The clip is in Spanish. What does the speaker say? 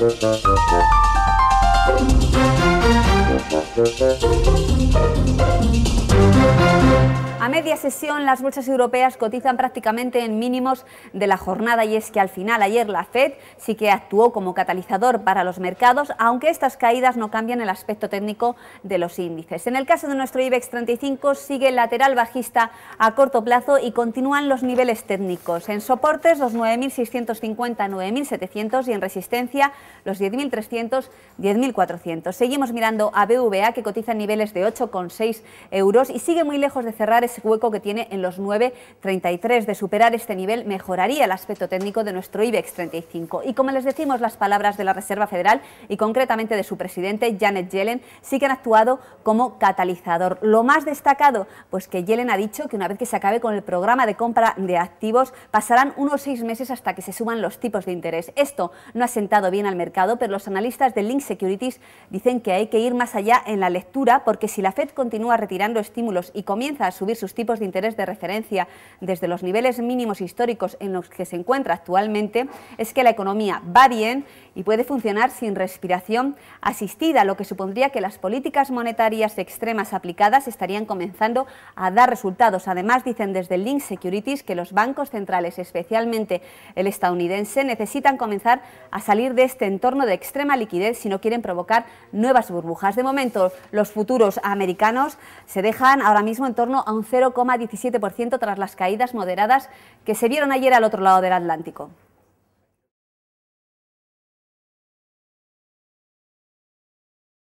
Thank A media sesión las bolsas europeas cotizan prácticamente en mínimos de la jornada y es que al final ayer la Fed sí que actuó como catalizador para los mercados, aunque estas caídas no cambian el aspecto técnico de los índices. En el caso de nuestro IBEX 35 sigue lateral bajista a corto plazo y continúan los niveles técnicos. En soportes los 9.650, 9.700 y en resistencia los 10.300, 10.400. Seguimos mirando a BVA que cotiza en niveles de 8,6 euros y sigue muy lejos de cerrar ese hueco que tiene en los 9,33. De superar este nivel mejoraría el aspecto técnico de nuestro IBEX 35. Y como les decimos, las palabras de la Reserva Federal y concretamente de su presidente, Janet Yellen, sí que han actuado como catalizador. Lo más destacado, pues que Yellen ha dicho que una vez que se acabe con el programa de compra de activos, pasarán unos seis meses hasta que se suban los tipos de interés. Esto no ha sentado bien al mercado, pero los analistas de Link Securities dicen que hay que ir más allá en la lectura, porque si la Fed continúa retirando estímulos y comienza a subir sus tipos de interés de referencia desde los niveles mínimos históricos en los que se encuentra actualmente, es que la economía va bien y puede funcionar sin respiración asistida, lo que supondría que las políticas monetarias extremas aplicadas estarían comenzando a dar resultados. Además, dicen desde Link Securities que los bancos centrales, especialmente el estadounidense, necesitan comenzar a salir de este entorno de extrema liquidez si no quieren provocar nuevas burbujas. De momento, los futuros americanos se dejan ahora mismo en torno a un 0,17% tras las caídas moderadas que se vieron ayer al otro lado del Atlántico.